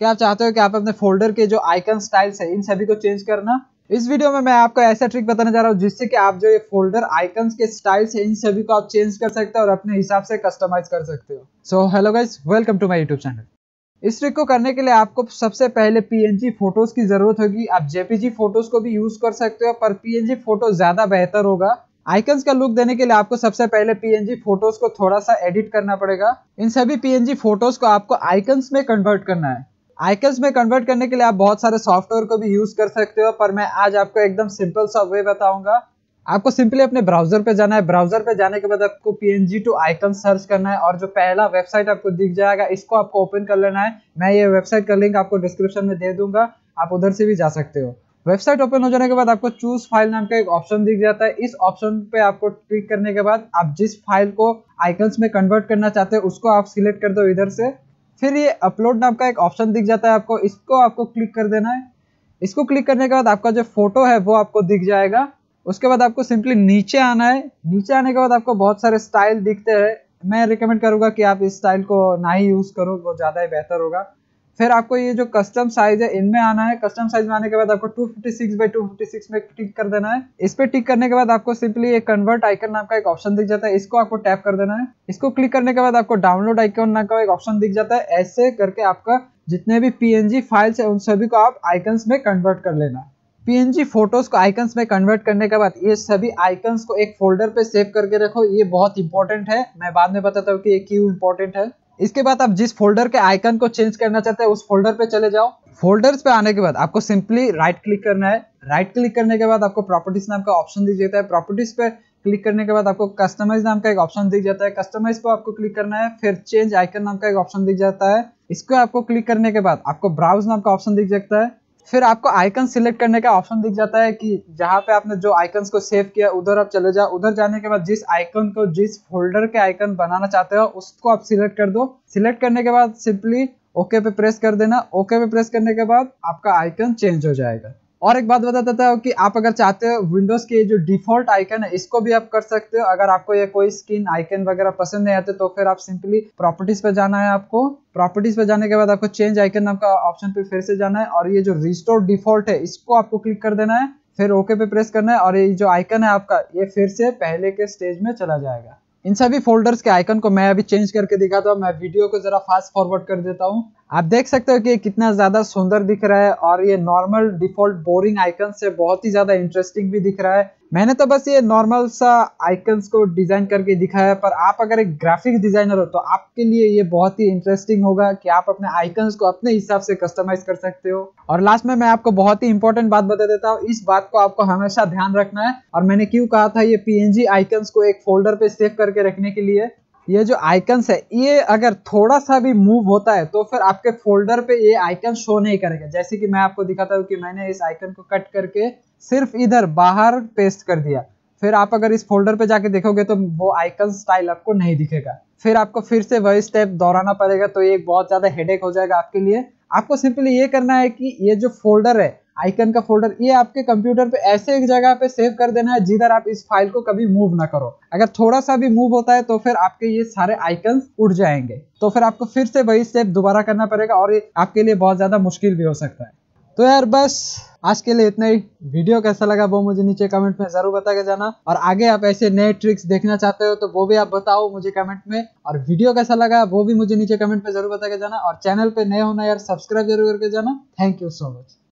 क्या आप चाहते हो कि आप अपने फोल्डर के जो आइकन स्टाइल्स है, इन सभी को चेंज करना? इस वीडियो में मैं आपको ऐसा ट्रिक बताने जा रहा हूँ, जिससे कि आप जो ये फोल्डर आइकन्स के स्टाइल्स है, इन सभी को आप चेंज कर सकते हो और अपने हिसाब से कस्टमाइज कर सकते हो। So hello guys welcome to my YouTube channel इस ट्रिक को करने के लिए आपको सबसे पहले पीएनजी फ़ोटोज़ की ज़रूरत होगी। आप जेपीजी फ़ोटोज़ को भी यूज़ कर सकते हो, पर पीएनजी फ़ोटो ज़्यादा बेहतर होगा। आइकन्स का लुक देने के लिए आपको सबसे पहले पीएनजी फ़ोटोज़ को थोड़ा सा एडिट करना पड़ेगा। इन सभी पीएनजी फ़ोटोज़ को आपको आइकन्स में कन्वर्ट करना है। आइकन्स में कन्वर्ट करने के लिए आप बहुत सारे सॉफ्टवेयर को भी यूज़ कर सकते हो, पर मैं आज आपको एकदम सिंपल सा वे बताऊँगा। आपको सिंपली अपने ब्राउज़र पे जाना है। ब्राउज़र पे जाने के बाद आपको पीएनजी टू आइकन सर्च करना है और जो पहला वेबसाइट आपको दिख जाएगा, इसको आपको ओपन कर लेना है। मैं ये वेबसाइट का लिंक आपको डिस्क्रिप्शन में दे दूँगा। आप उधर से भी जा सकते हो। वेबसाइट ओपन हो जाने के बाद आपको चूज़ फ़ाइल नाम का एक ऑप्शन दिख जाता है। इस ऑप्शन पे आपको क्लिक करने के बाद आप जिस फ़ाइल को आइकन्स में कन्वर्ट करना चाहते हो, उसको आप सिलेक्ट कर दो इधर से। फिर ये अपलोड नाम का एक ऑप्शन दिख जाता है आपको। इसको आपको क्लिक कर देना है। इसको क्लिक करने के बाद आपका जो फ़ोटो है, वो आपको दिख जाएगा। उसके बाद आपको सिंपली नीचे आना है। नीचे आने के बाद आपको बहुत सारे स्टाइल दिखते हैं। मैं रिकमेंड करूँगा कि आप इस स्टाइल को ना ही यूज़ करो, वो ज़्यादा ही बेहतर होगा। फिर आपको ये जो कस्टम साइज़ है, इनमें आना है। कस्टम साइज़ में आने के बाद आपको 256 बाई 256 में टिक कर देना है। इस पे टिक करने के बाद आपको सिंपली एक कन्वर्ट आइकन नाम का एक ऑप्शन दिख जाता है। इसको आपको टैप कर देना है। इसको क्लिक करने के बाद आपको डाउनलोड आइकन नाम का एक ऑप्शन दिख जाता है। ऐसे करके आपका जितने भी पीएनजी फाइल्स है, उन सभी को आप आइकन्स में कन्वर्ट कर लेना। है पीएनजी फ़ोटोज़ को आइकन्स में कन्वर्ट करने के बाद ये सभी आइकन्स को एक फोल्डर पे सेव करके रखो। ये बहुत इंपॉर्टेंट है। मैं बाद में बताता हूँ कि ये क्यों इंपॉर्टेंट है। इसके बाद आप जिस फोल्डर के आइकन को चेंज करना चाहते हैं, उस फोल्डर पे चले जाओ। फोल्डर्स पे आने के बाद आपको सिंपली राइट क्लिक करना है। राइट क्लिक करने के बाद आपको प्रॉपर्टीज़ नाम का ऑप्शन दिख जाता है। प्रॉपर्टीज़ पे क्लिक करने के बाद आपको कस्टमाइज नाम का एक ऑप्शन दिख जाता है। कस्टमाइज पे आपको क्लिक करना है, फिर चेंज आइकन नाम का एक ऑप्शन दिख जाता है। इसको आपको क्लिक करने के बाद आपको ब्राउज नाम का ऑप्शन दिख जाता है। फिर आपको आइकन सिलेक्ट करने का ऑप्शन दिख जाता है कि जहाँ पे आपने जो आइकन को सेव किया, उधर आप चले जाओ। उधर जाने के बाद जिस आइकन को, जिस फोल्डर के आइकन बनाना चाहते हो, उसको आप सिलेक्ट कर दो। सिलेक्ट करने के बाद सिंपली ओके पे प्रेस कर देना। ओके पे प्रेस करने के बाद आपका आइकन चेंज हो जाएगा। और एक बात बता देता हूँ कि आप अगर चाहते हो विंडोज़ के जो डिफ़ॉल्ट आइकन है, इसको भी आप कर सकते हो। अगर आपको ये कोई स्किन आइकन वगैरह पसंद नहीं आते तो फिर आप सिंपली प्रॉपर्टीज़ पे जाना है आपको। प्रॉपर्टीज़ पे जाने के बाद आपको चेंज आइकन नाम का ऑप्शन पे फिर से जाना है। और ये जो रिस्टोर डिफ़ॉल्ट है, इसको आपको क्लिक कर देना है। फिर ओके पे प्रेस करना है और ये जो आइकन है आपका, ये फिर से पहले के स्टेज में चला जाएगा। इन सभी फोल्डर्स के आइकन को मैं अभी चेंज करके दिखाता हूँ। मैं वीडियो को जरा फास्ट फॉरवर्ड कर देता हूँ। आप देख सकते हो कि कितना ज़्यादा सुंदर दिख रहा है और ये नॉर्मल डिफ़ॉल्ट बोरिंग आइकन से बहुत ही ज़्यादा इंटरेस्टिंग भी दिख रहा है। मैंने तो बस ये नॉर्मल सा आइकन्स को डिज़ाइन करके दिखाया पर आप अगर एक ग्राफिक डिज़ाइनर हो तो आपके लिए ये बहुत ही इंटरेस्टिंग होगा कि आप अपने आइकन्स को अपने हिसाब से कस्टमाइज कर सकते हो। और लास्ट में मैं आपको बहुत ही इंपॉर्टेंट बात बता देता हूँ, इस बात को आपको हमेशा ध्यान रखना है। और मैंने क्यों कहा था ये पीएनजी आइकन्स को एक फोल्डर पे सेव करके रखने के लिए? ये जो आइकन्स है, ये अगर थोड़ा सा भी मूव होता है तो फिर आपके फोल्डर पे ये आइकन शो नहीं करेगा। जैसे कि मैं आपको दिखाता हूँ कि मैंने इस आइकन को कट करके सिर्फ़ इधर बाहर पेस्ट कर दिया। फिर आप अगर इस फोल्डर पे जाके देखोगे तो वो आइकन स्टाइल आपको नहीं दिखेगा। फिर आपको फिर से वही स्टेप दोहराना पड़ेगा तो ये बहुत ज़्यादा हेडेक हो जाएगा आपके लिए। आपको सिंपली ये करना है कि ये जो फोल्डर है आइकन का फोल्डर ये आपके कंप्यूटर पे ऐसे एक जगह पे सेव कर देना है जिधर आप इस फ़ाइल को कभी मूव ना करो। अगर थोड़ा सा भी मूव होता है तो फिर आपके ये सारे आइकन उड़ जाएँगे। तो फिर आपको फिर से वही स्टेप दोबारा करना पड़ेगा और ये आपके लिए बहुत ज़्यादा मुश्किल भी हो सकता है। तो यार बस, आज के लिए इतना ही। वीडियो कैसा लगा वो मुझे नीचे कमेंट में ज़रूर बता के जाना। और आगे आप ऐसे नए ट्रिक्स देखना चाहते हो तो वो भी आप बताओ मुझे कमेंट में। और वीडियो कैसा लगा वो भी मुझे नीचे कमेंट में ज़रूर बता के जाना। और चैनल पे नए होना यार सब्सक्राइब ज़रूर करके जाना। Thank you so much